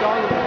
Charlie.